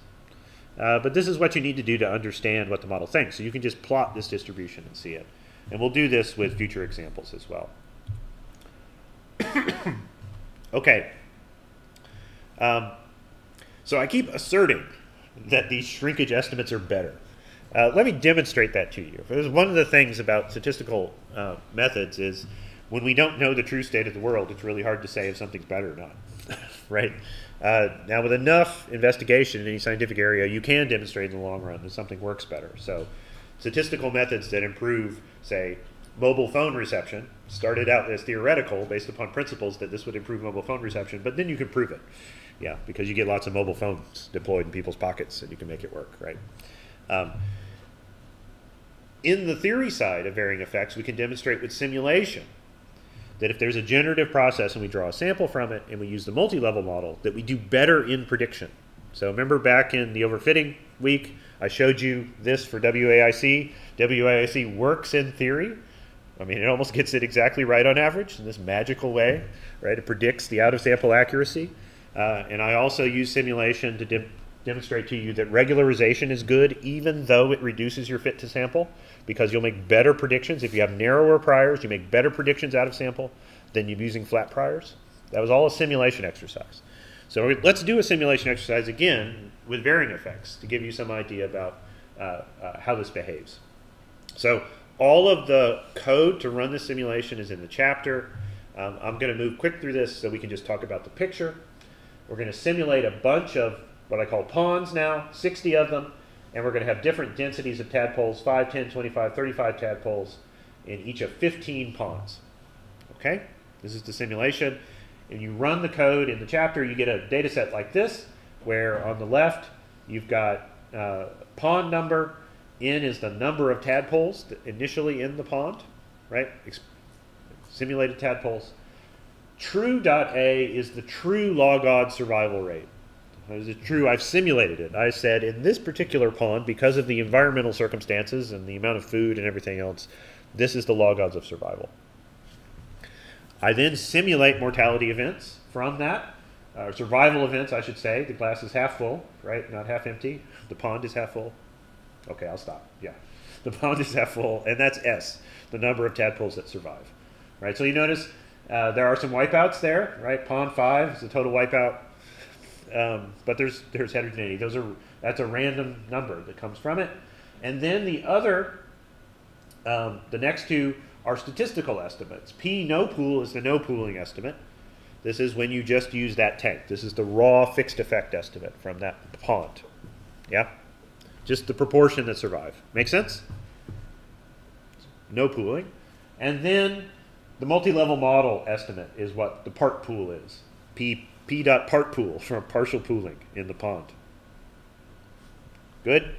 Uh, but this is what you need to do to understand what the model thinks. So you can just plot this distribution and see it. And we'll do this with future examples as well. okay. Um, so I keep asserting that these shrinkage estimates are better. Uh, let me demonstrate that to you. One of the things about statistical uh, methods is when we don't know the true state of the world, it's really hard to say if something's better or not, right? Uh, now, with enough investigation in any scientific area, you can demonstrate in the long run that something works better. So, statistical methods that improve, say, mobile phone reception started out as theoretical based upon principles that this would improve mobile phone reception, but then you can prove it. Yeah, because you get lots of mobile phones deployed in people's pockets and you can make it work, right? Um, in the theory side of varying effects, we can demonstrate with simulation that if there's a generative process and we draw a sample from it and we use the multi-level model, that we do better in prediction. So remember back in the overfitting week, I showed you this for WAIC. WAIC works in theory. I mean, it almost gets it exactly right on average in this magical way, right? It predicts the out-of-sample accuracy. Uh, and I also use simulation to demonstrate to you that regularization is good even though it reduces your fit to sample because you'll make better predictions. If you have narrower priors, you make better predictions out of sample than you using flat priors. That was all a simulation exercise. So let's do a simulation exercise again with varying effects to give you some idea about uh, uh, how this behaves. So all of the code to run the simulation is in the chapter. Um, I'm going to move quick through this so we can just talk about the picture. We're going to simulate a bunch of what I call ponds now, 60 of them, and we're going to have different densities of tadpoles, 5, 10, 25, 35 tadpoles in each of 15 ponds. Okay? This is the simulation. And you run the code in the chapter, you get a data set like this, where on the left you've got uh, pond number, n is the number of tadpoles initially in the pond, right? Ex simulated tadpoles. True.a is the true log odds survival rate. Is it true? I've simulated it. I said in this particular pond, because of the environmental circumstances and the amount of food and everything else, this is the log odds of survival. I then simulate mortality events from that, uh, survival events, I should say. The glass is half full, right? Not half empty. The pond is half full. Okay, I'll stop. Yeah. The pond is half full, and that's S, the number of tadpoles that survive. Right? So you notice uh, there are some wipeouts there, right? Pond 5 is the total wipeout um, but there's there's heterogeneity. Those are that's a random number that comes from it, and then the other, um, the next two are statistical estimates. P no pool is the no pooling estimate. This is when you just use that tank. This is the raw fixed effect estimate from that pond. Yeah, just the proportion that survive. Make sense? No pooling, and then the multi-level model estimate is what the part pool is. P P dot part pool from partial pooling in the pond. Good?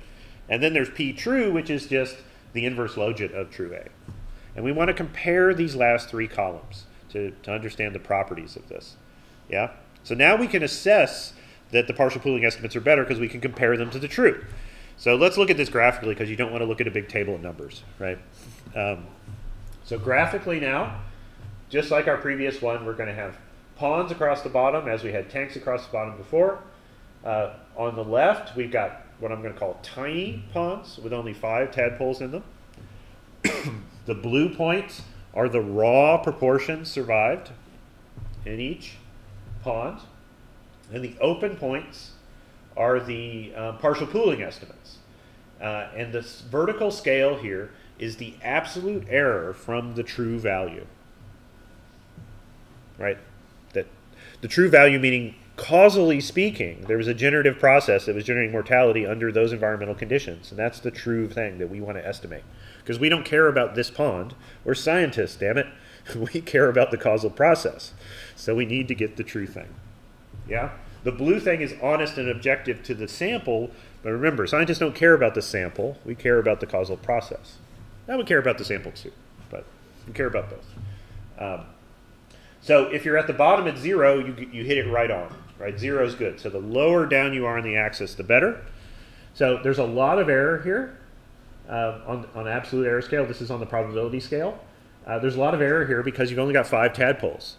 And then there's P true, which is just the inverse logit of true A. And we want to compare these last three columns to, to understand the properties of this. Yeah? So now we can assess that the partial pooling estimates are better because we can compare them to the true. So let's look at this graphically because you don't want to look at a big table of numbers, right? Um, so graphically now, just like our previous one, we're going to have ponds across the bottom as we had tanks across the bottom before. Uh, on the left, we've got what I'm going to call tiny ponds with only five tadpoles in them. the blue points are the raw proportions survived in each pond. And the open points are the uh, partial pooling estimates. Uh, and this vertical scale here is the absolute error from the true value. Right? The true value meaning causally speaking, there was a generative process that was generating mortality under those environmental conditions. And that's the true thing that we want to estimate. Because we don't care about this pond. We're scientists, damn it. We care about the causal process. So we need to get the true thing. Yeah? The blue thing is honest and objective to the sample, but remember, scientists don't care about the sample. We care about the causal process. Now we care about the sample too, but we care about both. Um, so if you're at the bottom at zero, you, you hit it right on, right? Zero is good. So the lower down you are on the axis, the better. So there's a lot of error here uh, on, on absolute error scale. This is on the probability scale. Uh, there's a lot of error here because you've only got five tadpoles,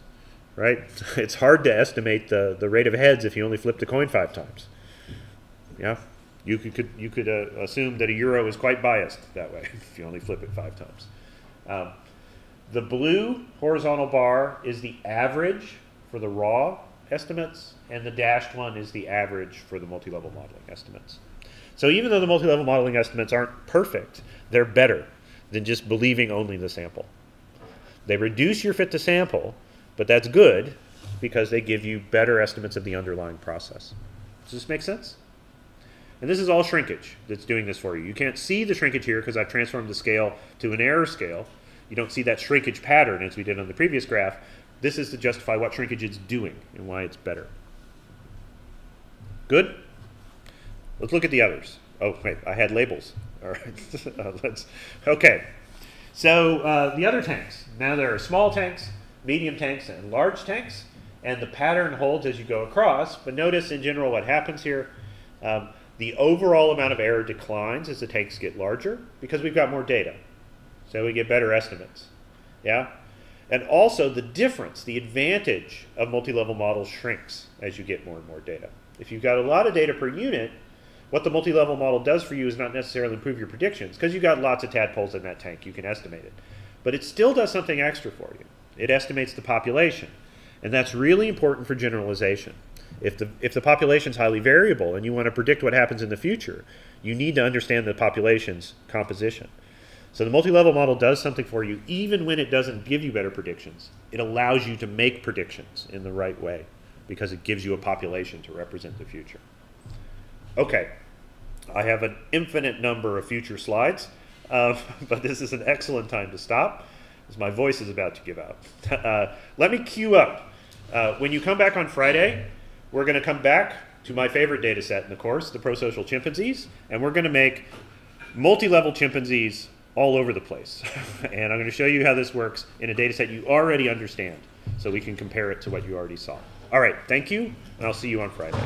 right? It's hard to estimate the, the rate of heads if you only flip the coin five times. Yeah, you could, could you could uh, assume that a euro is quite biased that way if you only flip it five times. Um, the blue horizontal bar is the average for the raw estimates, and the dashed one is the average for the multi-level modeling estimates. So even though the multi-level modeling estimates aren't perfect, they're better than just believing only the sample. They reduce your fit to sample, but that's good because they give you better estimates of the underlying process. Does this make sense? And this is all shrinkage that's doing this for you. You can't see the shrinkage here because I've transformed the scale to an error scale. You don't see that shrinkage pattern as we did on the previous graph. This is to justify what shrinkage it's doing and why it's better. Good? Let's look at the others. Oh, wait, I had labels. All right, uh, let's, okay. So uh, the other tanks, now there are small tanks, medium tanks, and large tanks, and the pattern holds as you go across, but notice in general what happens here. Um, the overall amount of error declines as the tanks get larger because we've got more data. So we get better estimates. Yeah? And also the difference, the advantage of multi-level models shrinks as you get more and more data. If you've got a lot of data per unit, what the multi-level model does for you is not necessarily improve your predictions because you've got lots of tadpoles in that tank. You can estimate it. But it still does something extra for you. It estimates the population. And that's really important for generalization. If the, if the population is highly variable and you want to predict what happens in the future, you need to understand the population's composition. So the multi-level model does something for you even when it doesn't give you better predictions. It allows you to make predictions in the right way because it gives you a population to represent the future. Okay, I have an infinite number of future slides, uh, but this is an excellent time to stop as my voice is about to give out. Uh, let me queue up. Uh, when you come back on Friday, we're going to come back to my favorite data set in the course, the prosocial chimpanzees, and we're going to make multi-level chimpanzees all over the place. and I'm going to show you how this works in a data set you already understand so we can compare it to what you already saw. All right, thank you, and I'll see you on Friday.